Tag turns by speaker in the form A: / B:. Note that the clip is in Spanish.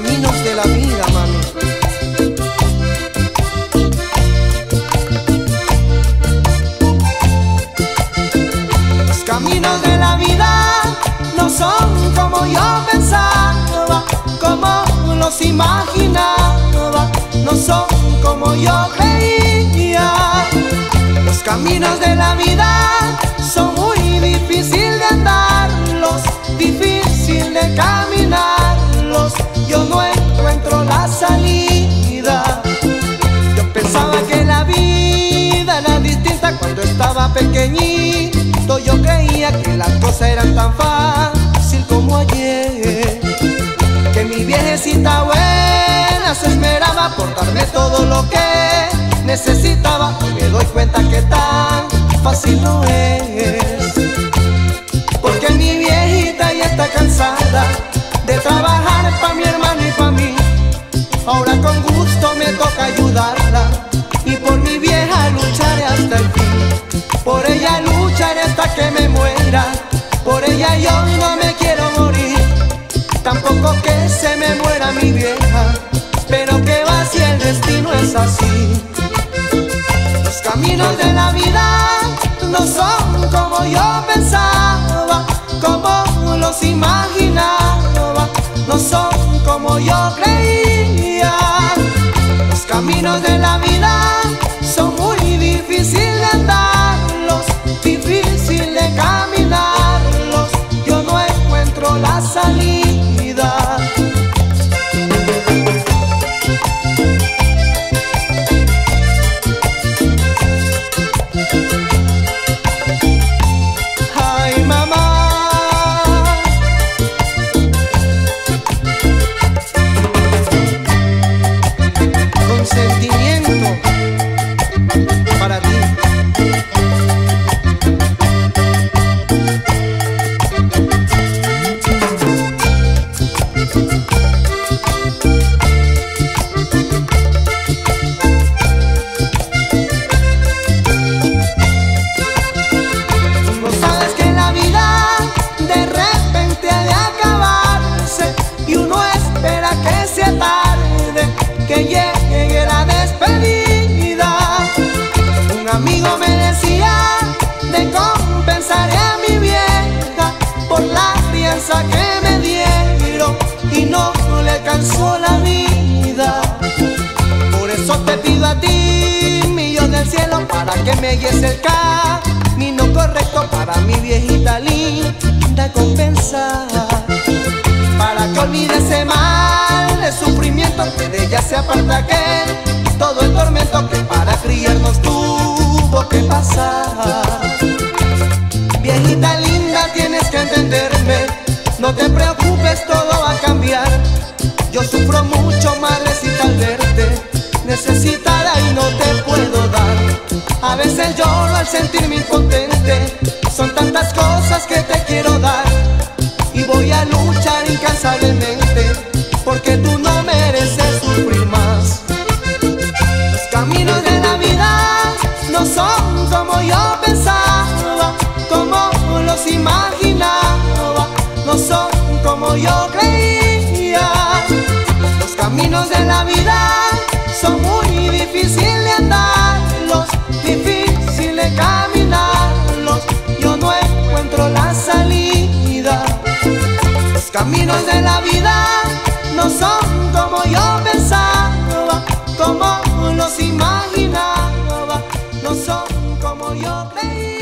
A: Los caminos de la vida, mami. Los caminos de la vida no son como yo pensaba, como los imaginaba, no son como yo creía. Los caminos de la vida mi viejecita buena se esmeraba por darme todo lo que necesitaba. Hoy me doy cuenta que tan fácil no es. Porque mi viejita ya está cansada de trabajar para mi hermano y para mí. Ahora con gusto me toca ayudarla y por mi vieja lucharé hasta el fin. Por ella lucharé hasta que me muera. Por ella yo no me es. Que me dieron y no le alcanzó la vida. Por eso te pido a ti, mi Dios del cielo, para que me guíes el camino correcto para mi viejita linda compensar. Para que olvide ese mal, el sufrimiento que de ella se aparta aquel, todo el tormento que Viejita linda, tienes que entenderme, no te preocupes, todo va a cambiar. Yo sufro mucho madrecita al verte, necesitada y no te puedo dar. A veces lloro al sentirme impotente, son tantas caminos de la vida son muy difíciles de andarlos, difícil de caminarlos. Yo no encuentro la salida. Los caminos de la vida no son como yo pensaba, como los imaginaba, no son como yo creía.